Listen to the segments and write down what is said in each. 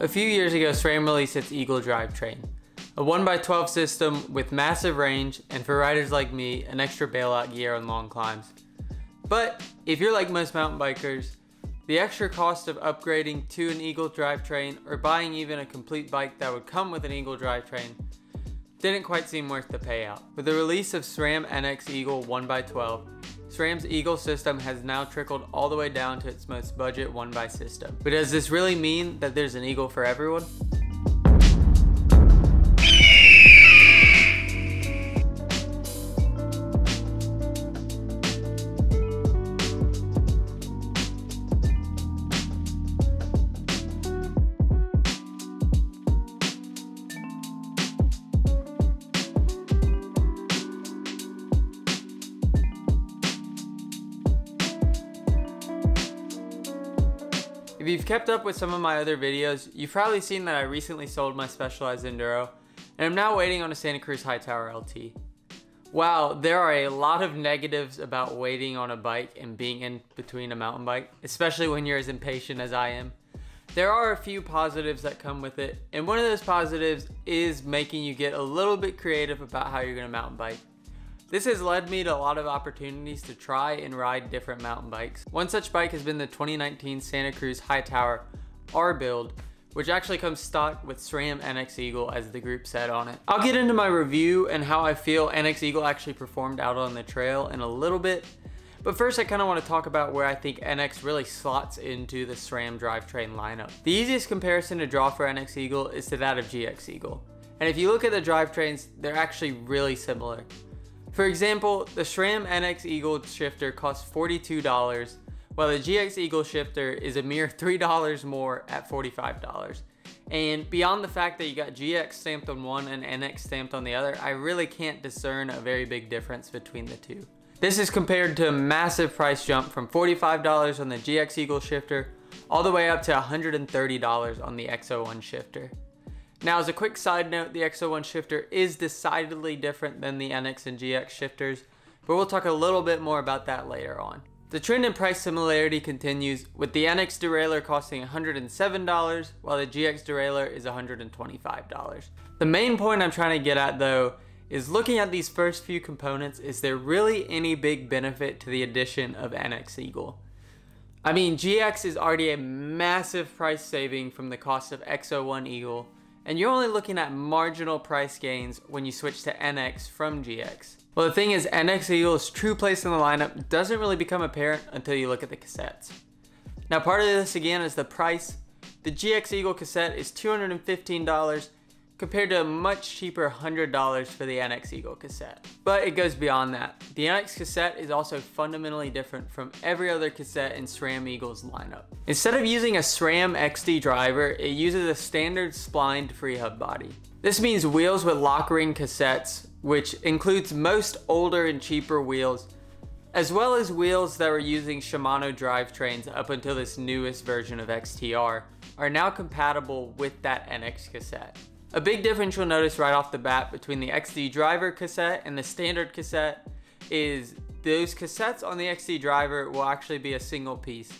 A few years ago, SRAM released its Eagle drivetrain, a 1x12 system with massive range and for riders like me, an extra bailout gear on long climbs. But if you're like most mountain bikers, the extra cost of upgrading to an Eagle drivetrain or buying even a complete bike that would come with an Eagle drivetrain didn't quite seem worth the payout. With the release of SRAM NX Eagle 1x12, SRAM's Eagle system has now trickled all the way down to its most budget 1x system. But does this really mean that there's an Eagle for everyone? If you've kept up with some of my other videos, you've probably seen that I recently sold my Specialized Enduro, and I'm now waiting on a Santa Cruz Hightower LT. Wow, there are a lot of negatives about waiting on a bike and being in between a mountain bike, especially when you're as impatient as I am. There are a few positives that come with it, and one of those positives is making you get a little bit creative about how you're gonna mountain bike. This has led me to a lot of opportunities to try and ride different mountain bikes. One such bike has been the 2019 Santa Cruz Hightower R build, which actually comes stock with SRAM NX Eagle as the group set on it. I'll get into my review and how I feel NX Eagle actually performed out on the trail in a little bit, but first I kind of want to talk about where I think NX really slots into the SRAM drivetrain lineup. The easiest comparison to draw for NX Eagle is to that of GX Eagle. And if you look at the drivetrains, they're actually really similar. For example, the SRAM NX Eagle shifter costs $42, while the GX Eagle shifter is a mere $3 more at $45. And beyond the fact that you got GX stamped on one and NX stamped on the other, I really can't discern a very big difference between the two. This is compared to a massive price jump from $45 on the GX Eagle shifter all the way up to $130 on the X01 shifter. Now as a quick side note, the X01 shifter is decidedly different than the NX and GX shifters, but we'll talk a little bit more about that later on. The trend in price similarity continues, with the NX derailleur costing $107, while the GX derailleur is $125. The main point I'm trying to get at though, is looking at these first few components, is there really any big benefit to the addition of NX Eagle? I mean, GX is already a massive price saving from the cost of X01 Eagle, and you're only looking at marginal price gains when you switch to NX from GX. Well, the thing is, NX Eagle's true place in the lineup doesn't really become apparent until you look at the cassettes. Now, part of this again is the price. The GX Eagle cassette is $215 compared to a much cheaper $100 for the NX Eagle cassette. But it goes beyond that. The NX cassette is also fundamentally different from every other cassette in SRAM Eagle's lineup. Instead of using a SRAM XD driver, it uses a standard splined free hub body. This means wheels with lock ring cassettes, which includes most older and cheaper wheels, as well as wheels that were using Shimano drivetrains up until this newest version of XTR, are now compatible with that NX cassette. A big difference you'll notice right off the bat between the XD driver cassette and the standard cassette is those cassettes on the XD driver will actually be a single piece.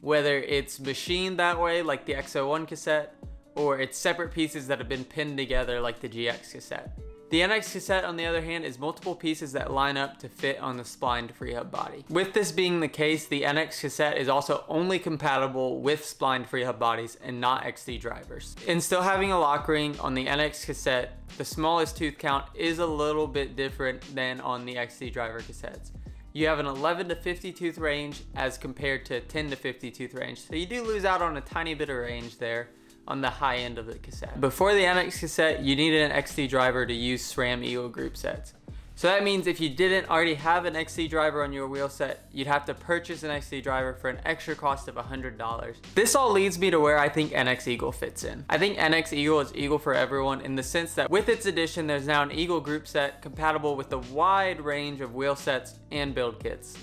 Whether it's machined that way like the X01 cassette or it's separate pieces that have been pinned together like the GX cassette. The NX cassette, on the other hand, is multiple pieces that line up to fit on the splined freehub body. With this being the case, the NX cassette is also only compatible with splined freehub bodies and not XD drivers. In still having a lock ring on the NX cassette, the smallest tooth count is a little bit different than on the XD driver cassettes. You have an 11 to 50 tooth range as compared to 10 to 50 tooth range, so you do lose out on a tiny bit of range there on the high end of the cassette. Before the NX cassette, you needed an XD driver to use SRAM Eagle group sets. So that means if you didn't already have an XD driver on your wheel set, you'd have to purchase an XD driver for an extra cost of $100. This all leads me to where I think NX Eagle fits in. I think NX Eagle is Eagle for everyone in the sense that with its addition, there's now an Eagle group set compatible with a wide range of wheel sets and build kits.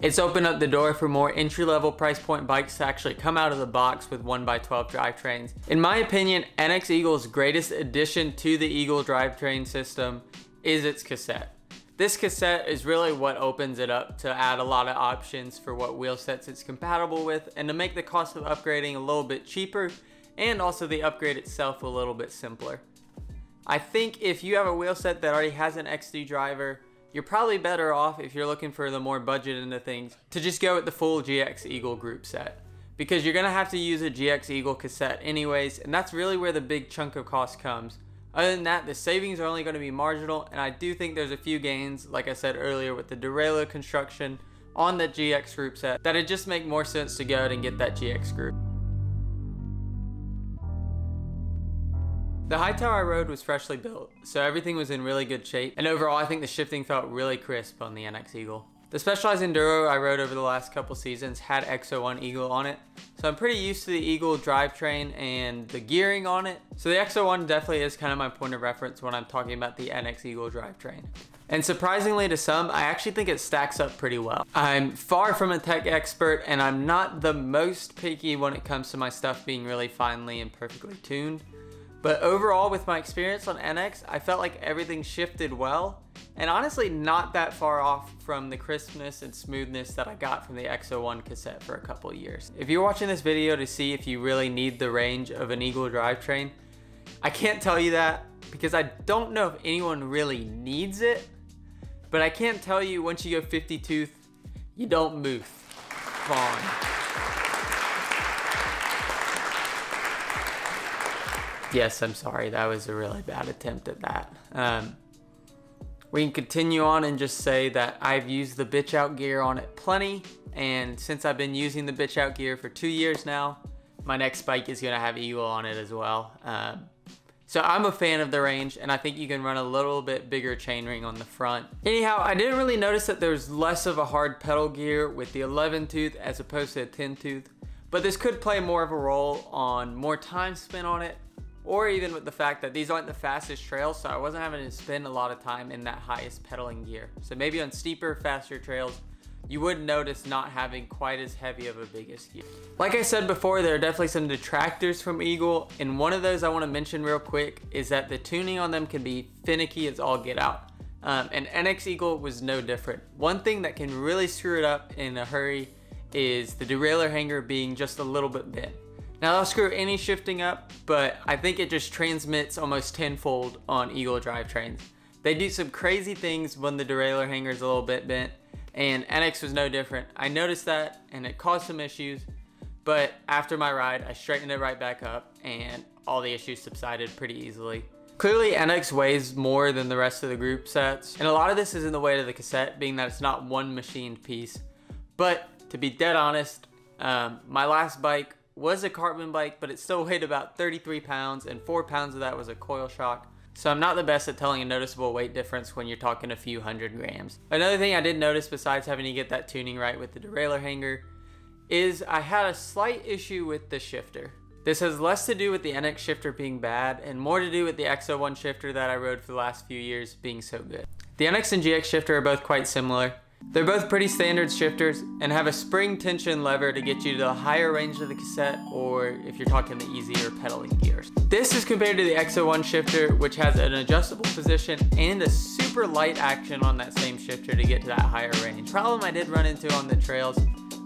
It's opened up the door for more entry-level price point bikes to actually come out of the box with 1x12 drivetrains. In my opinion, NX Eagle's greatest addition to the Eagle drivetrain system is its cassette. This cassette is really what opens it up to add a lot of options for what wheel sets it's compatible with and to make the cost of upgrading a little bit cheaper and also the upgrade itself a little bit simpler. I think if you have a wheel set that already has an XD driver, you're probably better off if you're looking for the more budget into things to just go with the full GX Eagle group set. Because you're gonna have to use a GX Eagle cassette anyways, and that's really where the big chunk of cost comes. Other than that, the savings are only gonna be marginal, and I do think there's a few gains, like I said earlier, with the derailleur construction on the GX group set, that it just make more sense to go ahead and get that GX group. The Hightower I rode was freshly built, so everything was in really good shape, and overall I think the shifting felt really crisp on the NX Eagle. The Specialized Enduro I rode over the last couple seasons had X01 Eagle on it, so I'm pretty used to the Eagle drivetrain and the gearing on it. So the X01 definitely is kind of my point of reference when I'm talking about the NX Eagle drivetrain. And surprisingly to some, I actually think it stacks up pretty well. I'm far from a tech expert and I'm not the most picky when it comes to my stuff being really finely and perfectly tuned. But overall, with my experience on NX, I felt like everything shifted well, and honestly not that far off from the crispness and smoothness that I got from the X01 cassette for a couple years. If you're watching this video to see if you really need the range of an Eagle drivetrain, I can't tell you that because I don't know if anyone really needs it, but I can't tell you once you go 50 tooth, you don't move. Fine. Yes, I'm sorry. That was a really bad attempt at that. Um, we can continue on and just say that I've used the bitch out gear on it plenty. And since I've been using the bitch out gear for two years now, my next bike is gonna have Eagle on it as well. Um, so I'm a fan of the range and I think you can run a little bit bigger chainring on the front. Anyhow, I didn't really notice that there's less of a hard pedal gear with the 11 tooth as opposed to a 10 tooth. But this could play more of a role on more time spent on it or even with the fact that these aren't the fastest trails, so I wasn't having to spend a lot of time in that highest pedaling gear. So maybe on steeper, faster trails, you would notice not having quite as heavy of a biggest gear. Like I said before, there are definitely some detractors from Eagle, and one of those I want to mention real quick is that the tuning on them can be finicky as all get out. Um, and NX Eagle was no different. One thing that can really screw it up in a hurry is the derailleur hanger being just a little bit bent. Now that'll screw any shifting up, but I think it just transmits almost tenfold on Eagle drivetrains. They do some crazy things when the derailleur hanger is a little bit bent, and NX was no different. I noticed that, and it caused some issues, but after my ride, I straightened it right back up, and all the issues subsided pretty easily. Clearly, NX weighs more than the rest of the group sets, and a lot of this is in the weight of the cassette, being that it's not one machined piece. But to be dead honest, um, my last bike was a carbon bike, but it still weighed about 33 pounds, and 4 pounds of that was a coil shock. So I'm not the best at telling a noticeable weight difference when you're talking a few hundred grams. Another thing I did notice besides having to get that tuning right with the derailleur hanger is I had a slight issue with the shifter. This has less to do with the NX shifter being bad and more to do with the X01 shifter that I rode for the last few years being so good. The NX and GX shifter are both quite similar, they're both pretty standard shifters and have a spring tension lever to get you to the higher range of the cassette or if you're talking the easier pedaling gears. This is compared to the X01 shifter which has an adjustable position and a super light action on that same shifter to get to that higher range. Problem I did run into on the trails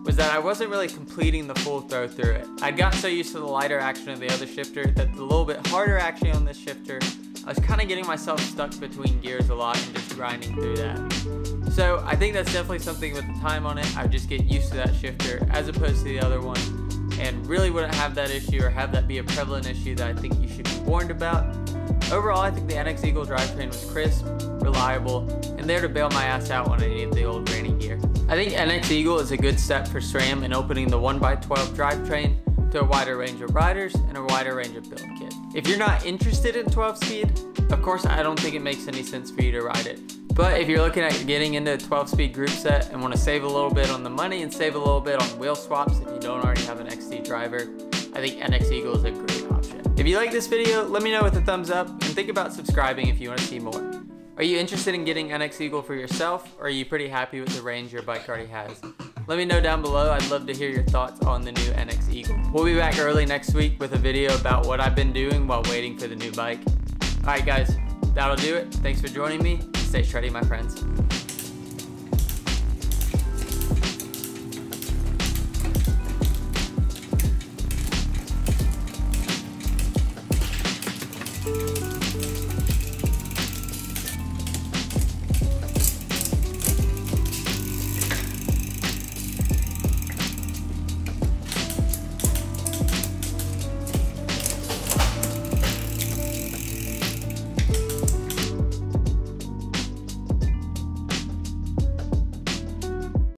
was that I wasn't really completing the full throw through it. I'd gotten so used to the lighter action of the other shifter that the little bit harder action on this shifter, I was kind of getting myself stuck between gears a lot and just grinding through that. So I think that's definitely something with the time on it. I just get used to that shifter as opposed to the other one and really wouldn't have that issue or have that be a prevalent issue that I think you should be warned about. Overall, I think the NX Eagle drivetrain was crisp, reliable, and there to bail my ass out when I needed the old granny gear. I think NX Eagle is a good step for SRAM in opening the 1x12 drivetrain to a wider range of riders and a wider range of build kit. If you're not interested in 12 speed, of course I don't think it makes any sense for you to ride it. But if you're looking at getting into a 12 speed group set and want to save a little bit on the money and save a little bit on wheel swaps if you don't already have an XD driver, I think NX Eagle is a great option. If you like this video, let me know with a thumbs up and think about subscribing if you want to see more. Are you interested in getting NX Eagle for yourself or are you pretty happy with the range your bike already has? Let me know down below. I'd love to hear your thoughts on the new NX Eagle. We'll be back early next week with a video about what I've been doing while waiting for the new bike. Alright guys, that'll do it. Thanks for joining me stay shreddy, my friends.